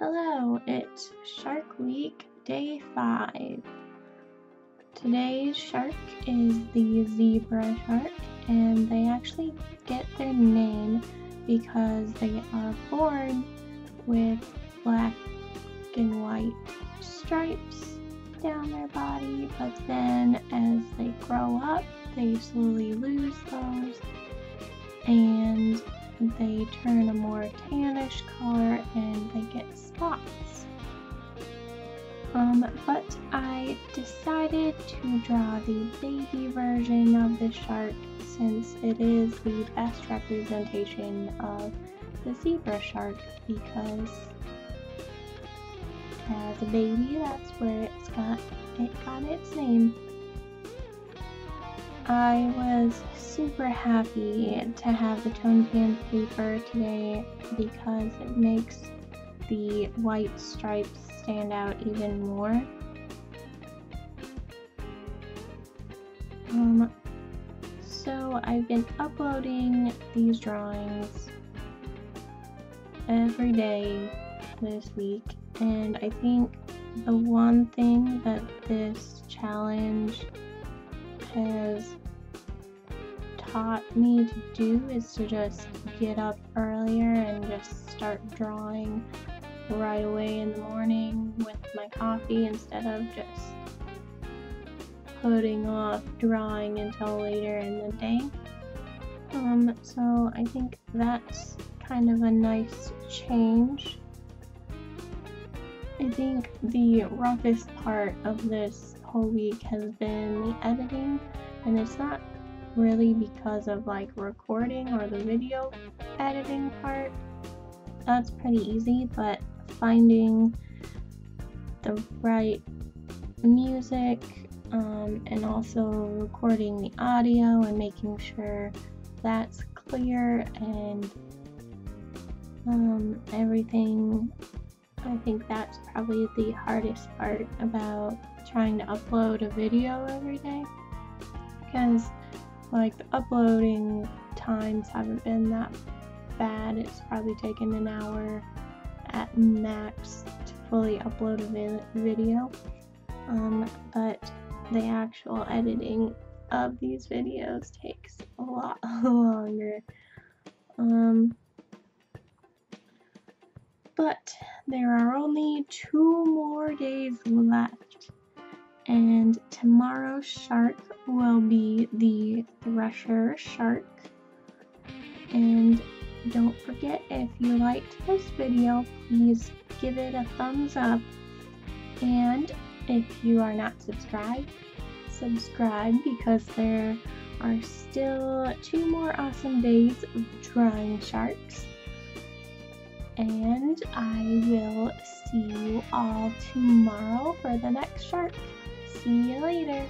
Hello, it's Shark Week Day 5. Today's shark is the zebra shark, and they actually get their name because they are born with black and white stripes down their body, but then as they grow up, they slowly lose those and they turn a more tannish color and they get spots. Um, but I decided to draw the baby version of the shark since it is the best representation of the zebra shark because as a baby that's where it's got it got its name. I was super happy to have the toned tan paper today because it makes the white stripes stand out even more. Um, so I've been uploading these drawings every day this week and I think the one thing that this challenge has taught me to do is to just get up earlier and just start drawing right away in the morning with my coffee instead of just putting off drawing until later in the day. Um, so I think that's kind of a nice change. I think the roughest part of this whole week has been the editing, and it's not really because of like recording or the video editing part. That's pretty easy, but finding the right music um, and also recording the audio and making sure that's clear and um, everything. I think that's probably the hardest part about trying to upload a video every day because like the uploading times haven't been that bad. It's probably taken an hour at max to fully upload a vi video. Um, but the actual editing of these videos takes a lot longer. Um, but there are only two more days left, and tomorrow's shark will be the Thresher shark. And don't forget, if you liked this video, please give it a thumbs up. And if you are not subscribed, subscribe because there are still two more awesome days of drawing sharks. And I will see you all tomorrow for the next shark. See you later.